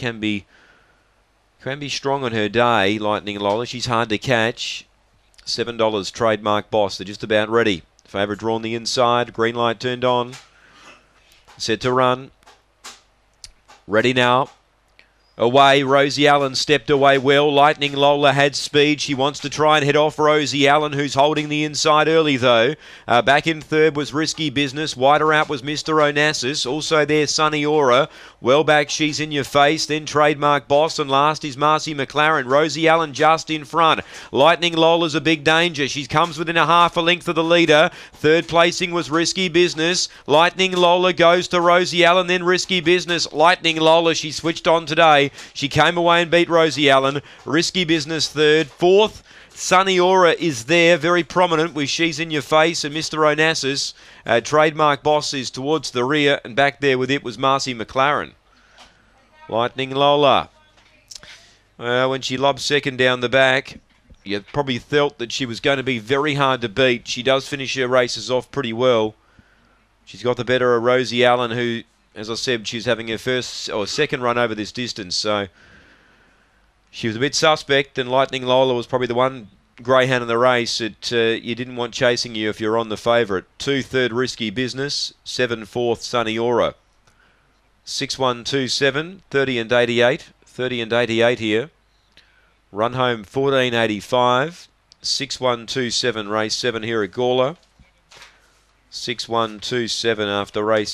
can be can be strong on her day. Lightning Lola, she's hard to catch. Seven dollars trademark boss. They're just about ready. Favourite drawn the inside. Green light turned on. Set to run. Ready now. Away, Rosie Allen stepped away well. Lightning Lola had speed. She wants to try and head off Rosie Allen, who's holding the inside early, though. Uh, back in third was Risky Business. Wider out was Mr. Onassis. Also there, Sunny Aura. Well back, she's in your face. Then Trademark Boss. And last is Marcy McLaren. Rosie Allen just in front. Lightning Lola's a big danger. She comes within a half a length of the leader. Third placing was Risky Business. Lightning Lola goes to Rosie Allen, then Risky Business. Lightning Lola, she switched on today. She came away and beat Rosie Allen. Risky Business third. Fourth, Sunny Aura is there, very prominent with She's in Your Face and Mr. Onassis. Uh, trademark Boss is towards the rear, and back there with it was Marcy McLaren. Lightning Lola. Uh, when she lobbed second down the back, you probably felt that she was going to be very hard to beat. She does finish her races off pretty well. She's got the better of Rosie Allen, who as I said, she's having her first or second run over this distance, so she was a bit suspect. And Lightning Lola was probably the one greyhound in the race that uh, you didn't want chasing you if you're on the favourite. Two third risky business, seven fourth Sunny Aura. 6127, 30 and 88, 30 and 88 here. Run home 1485, 6127 race 7 here at Gawler. 6127 after race